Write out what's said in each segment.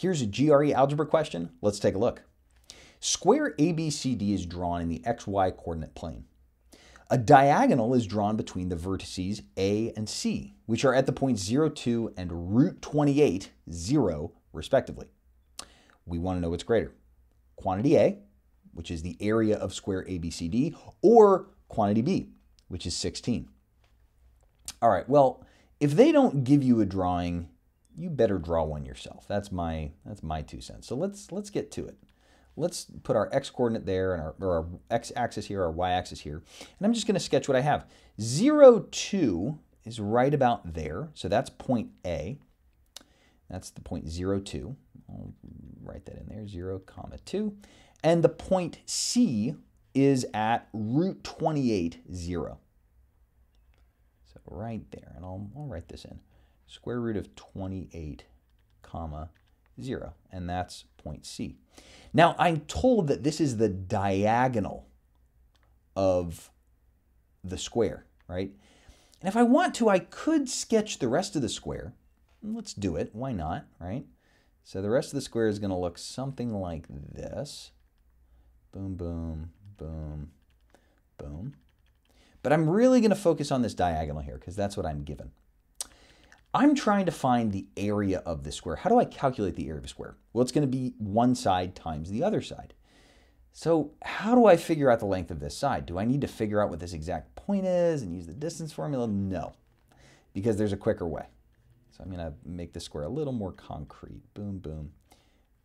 Here's a GRE algebra question. Let's take a look. Square ABCD is drawn in the xy coordinate plane. A diagonal is drawn between the vertices A and C, which are at the points 0, 2 and root 28, 0, respectively. We want to know what's greater. Quantity A, which is the area of square ABCD, or quantity B, which is 16. All right, well, if they don't give you a drawing, you better draw one yourself. That's my that's my two cents. So let's let's get to it. Let's put our x coordinate there and our, our x axis here, our y axis here. And I'm just going to sketch what I have. 0, 2 is right about there. So that's point A. That's the point 0, 2. I'll write that in there, 0, comma 2. And the point C is at root 28, 0. So right there, and I'll, I'll write this in. Square root of 28, comma 0, and that's point C. Now, I'm told that this is the diagonal of the square, right? And if I want to, I could sketch the rest of the square. Let's do it. Why not, right? So the rest of the square is going to look something like this. Boom, boom, boom, boom. But I'm really going to focus on this diagonal here because that's what I'm given. I'm trying to find the area of the square. How do I calculate the area of a square? Well, it's going to be one side times the other side. So how do I figure out the length of this side? Do I need to figure out what this exact point is and use the distance formula? No, because there's a quicker way. So I'm going to make the square a little more concrete. Boom, boom,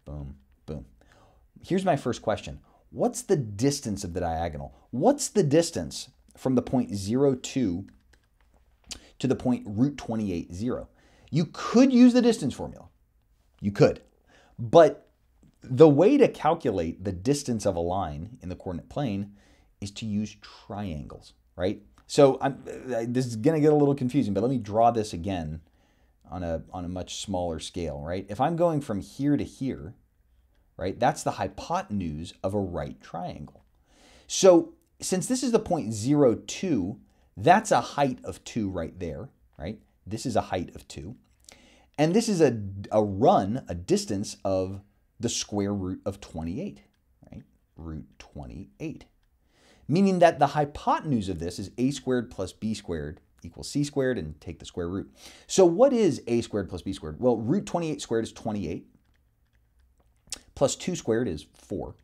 boom, boom. Here's my first question. What's the distance of the diagonal? What's the distance from the point 0, 2 to the point root 28, 0. You could use the distance formula. You could. But the way to calculate the distance of a line in the coordinate plane is to use triangles, right? So I'm, this is going to get a little confusing, but let me draw this again on a, on a much smaller scale, right? If I'm going from here to here, right, that's the hypotenuse of a right triangle. So since this is the point 0, 2, that's a height of 2 right there, right? This is a height of 2. And this is a, a run, a distance of the square root of 28, right? Root 28. Meaning that the hypotenuse of this is a squared plus b squared equals c squared and take the square root. So what is a squared plus b squared? Well, root 28 squared is 28 plus 2 squared is 4.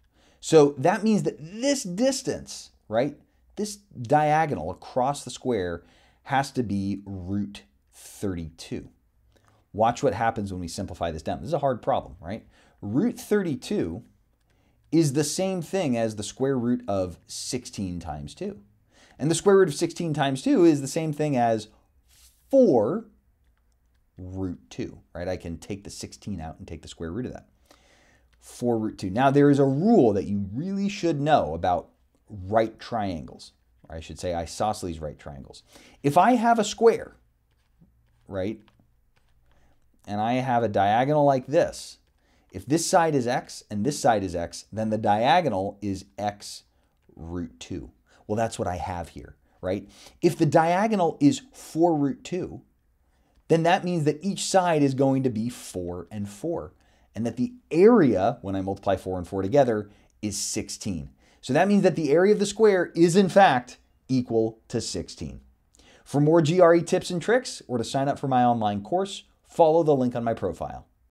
So that means that this distance, right, this diagonal across the square has to be root 32. Watch what happens when we simplify this down. This is a hard problem, right? Root 32 is the same thing as the square root of 16 times 2. And the square root of 16 times 2 is the same thing as 4 root 2, right? I can take the 16 out and take the square root of that. 4 root 2. Now, there is a rule that you really should know about right triangles. Or I should say isosceles right triangles. If I have a square, right, and I have a diagonal like this, if this side is x and this side is x, then the diagonal is x root 2. Well, that's what I have here, right? If the diagonal is 4 root 2, then that means that each side is going to be 4 and 4, and that the area, when I multiply 4 and 4 together, is 16. So that means that the area of the square is in fact equal to 16. For more GRE tips and tricks or to sign up for my online course, follow the link on my profile.